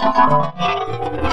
あうご。